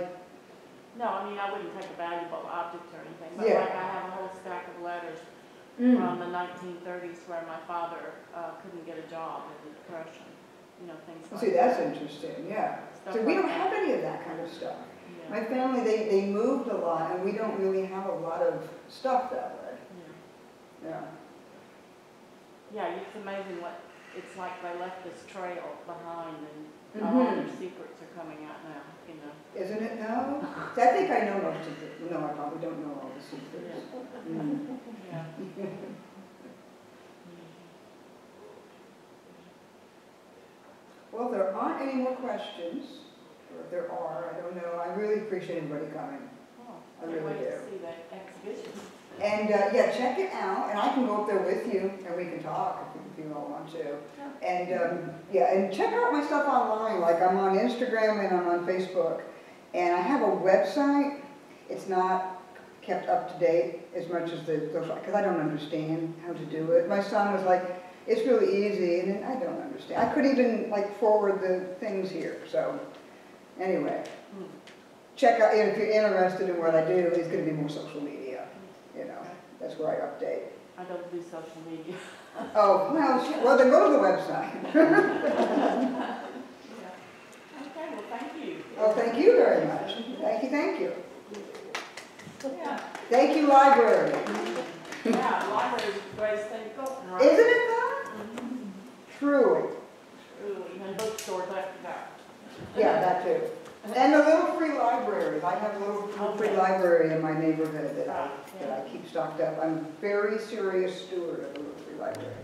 [SPEAKER 6] No, I mean, I wouldn't take a valuable object or anything, but
[SPEAKER 2] Yeah.
[SPEAKER 6] like I have a whole stack of letters
[SPEAKER 2] mm,
[SPEAKER 6] from the nineteen thirties where my father, uh, couldn't get a job in the depression, you know, things like that.
[SPEAKER 2] see, that's interesting, yeah.
[SPEAKER 6] Stuff
[SPEAKER 2] So we
[SPEAKER 6] like
[SPEAKER 2] don't
[SPEAKER 6] that.
[SPEAKER 2] have any of that kind of stuff.
[SPEAKER 6] Yeah,
[SPEAKER 2] My family, they, they moved a lot, and we don't really have a lot of stuff that way,
[SPEAKER 6] yeah.
[SPEAKER 2] yeah.
[SPEAKER 6] Yeah, it's amazing what, it's like they left this trail behind and all
[SPEAKER 2] Mhm.
[SPEAKER 6] their secrets are coming out now, you know.
[SPEAKER 2] Isn't it now? I think I know most of it, no, I probably don't know all the secrets. Mm.
[SPEAKER 6] Yeah.
[SPEAKER 2] Well, if there aren't any more questions, there are, I don't know, I really appreciate everybody coming.
[SPEAKER 6] Oh,
[SPEAKER 2] I really
[SPEAKER 6] wait to
[SPEAKER 2] do.
[SPEAKER 6] see that exhibition.
[SPEAKER 2] And, uh, yeah, check it out, and I can go up there with you, and we can talk if you- all want to. And, um, yeah, and check out my stuff online, like I'm on Instagram and I'm on Facebook. And I have a website, it's not kept up to date as much as the, because I don't understand how to do it. My son was like, it's really easy, and I don't understand. I couldn't even like forward the things here, so, anyway.
[SPEAKER 6] Hmm.
[SPEAKER 2] Check out, if you're interested in what I do, it's gonna be more social media, you know, that's where I update.
[SPEAKER 6] I don't do social media.
[SPEAKER 2] Oh, well, well, then go to the website.
[SPEAKER 6] Yeah. Okay, well, thank you.
[SPEAKER 2] Oh, thank you very much. Thank you, thank you.
[SPEAKER 6] Yeah,
[SPEAKER 2] Thank you, library.
[SPEAKER 6] yeah, library's the greatest thing to go, right?
[SPEAKER 2] Isn't it though?
[SPEAKER 6] Mhm.
[SPEAKER 2] Truly.
[SPEAKER 6] Truly, and bookstores after that.
[SPEAKER 2] Yeah, that too. And the little free libraries, I have a little free library in my neighborhood that I, ah, that I keep stocked up. I'm a very serious steward of the little free library.